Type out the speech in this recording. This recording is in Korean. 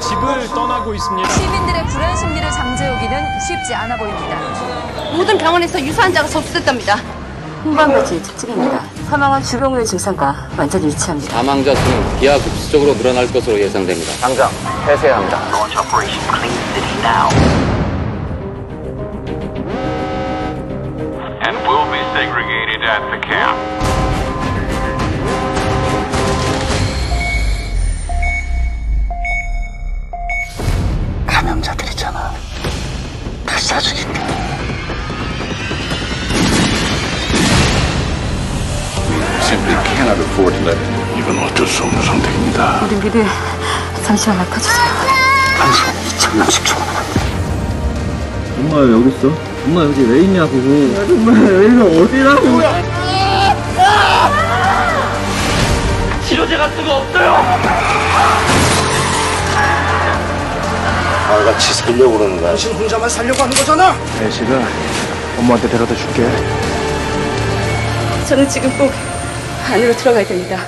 집을 떠나고 있습니다. 시민들의 불안 심리를 잠재우기는 쉽지 않아 보입니다. 모든 병원에서 유사환자가 접수됐답니다. 홍반발진의 특징입니다. 사망은 주병후의 증상과 완전히 일치합니다. 사망자 수는 기하급수적으로 늘어날 것으로 예상됩니다. 당장 폐쇄해야 합니다. Launch Operation Clean City now. and will be segregated at the camp. 쏴죽일게. Simply cannot afford to let it. 이건 어쩔 수 없는 선택입니다. 우리 미리 잠시만 맡아주세요. 당신은 2천 명씩 죽어나간다. 엄마 왜 여기 있어? 엄마 여기 왜 있냐고. 정말 여기가 어디라고. 아, 같이 살려고 그러는 거야. 당신 혼자만 살려고 하는 거잖아. 애식아, 엄마한테 데려다 줄게. 저는 지금 꼭 안으로 들어가야 됩니다.